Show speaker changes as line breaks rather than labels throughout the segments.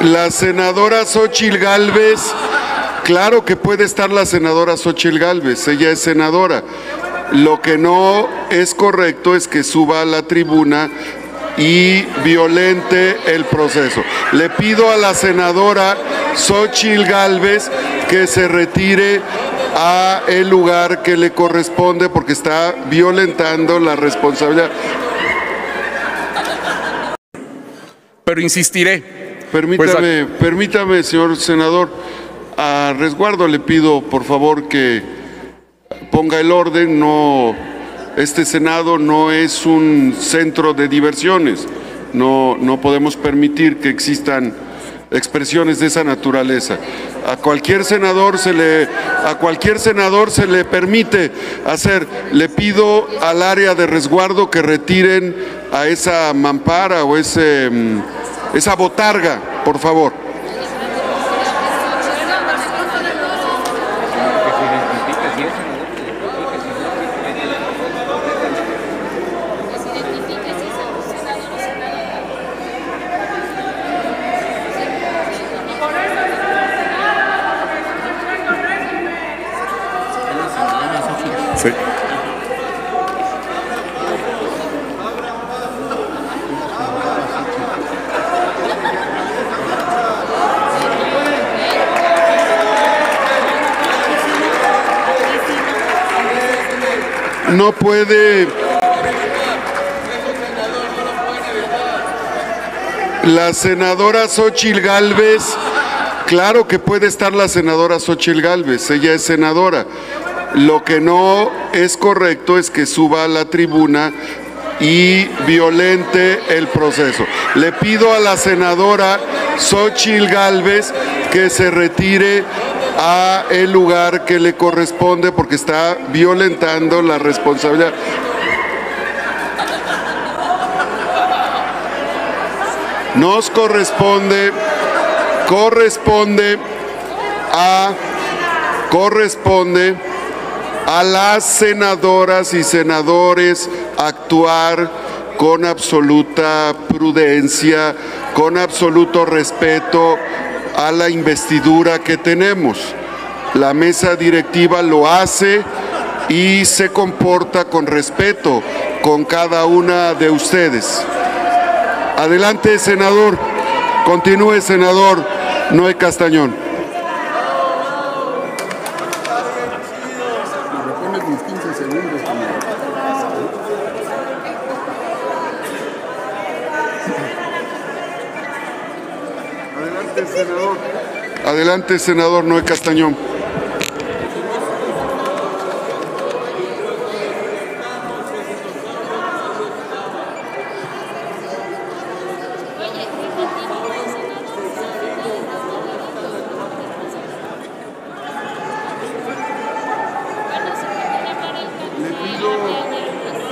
La senadora Xochil Gálvez, claro que puede estar la senadora Xochil Gálvez, ella es senadora. Lo que no es correcto es que suba a la tribuna y violente el proceso. Le pido a la senadora Xochil Gálvez que se retire a el lugar que le corresponde porque está violentando la responsabilidad.
Pero insistiré.
Permítame, permítame, señor senador, a resguardo le pido por favor que ponga el orden, no este Senado no es un centro de diversiones. No, no podemos permitir que existan expresiones de esa naturaleza. A cualquier senador se le a cualquier senador se le permite hacer. Le pido al área de resguardo que retiren a esa mampara o ese mm, esa botarga, por favor. No puede La senadora Xochil Gálvez, claro que puede estar la senadora Xochil Gálvez, ella es senadora. Lo que no es correcto es que suba a la tribuna y violente el proceso. Le pido a la senadora Xochil Gálvez que se retire a el lugar que le corresponde porque está violentando la responsabilidad. Nos corresponde, corresponde a, corresponde a las senadoras y senadores actuar con absoluta prudencia, con absoluto respeto a la investidura que tenemos. La mesa directiva lo hace y se comporta con respeto con cada una de ustedes. Adelante, senador. Continúe, senador Noé Castañón. Adelante, senador. Adelante, senador Noé Castañón.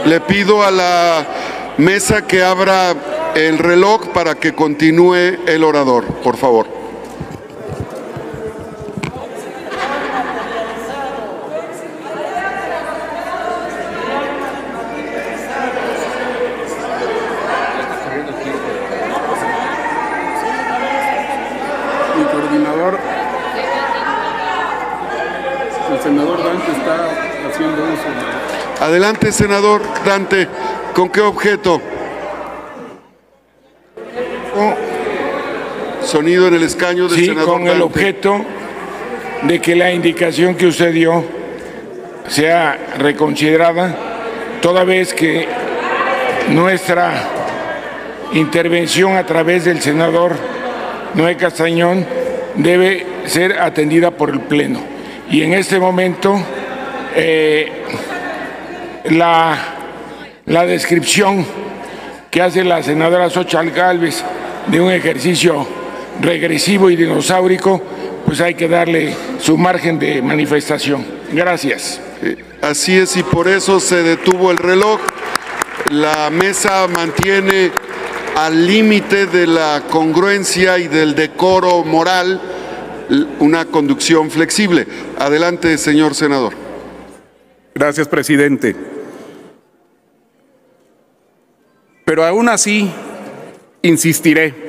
Le pido a la mesa que abra el reloj para que continúe el orador, por favor.
Mi coordinador, el senador Dante está haciendo uso de...
Adelante, senador Dante. ¿Con qué objeto? Sonido en el escaño del
Sí,
senador
con el
Dante.
objeto de que la indicación que usted dio sea reconsiderada, toda vez que nuestra intervención a través del senador Noé Castañón debe ser atendida por el Pleno. Y en este momento, eh, la, la descripción que hace la senadora Xochitl Gálvez de un ejercicio regresivo y dinosaurico, pues hay que darle su margen de manifestación. Gracias.
Así es, y por eso se detuvo el reloj. La mesa mantiene al límite de la congruencia y del decoro moral una conducción flexible. Adelante, señor senador.
Gracias, presidente. Pero aún así, insistiré.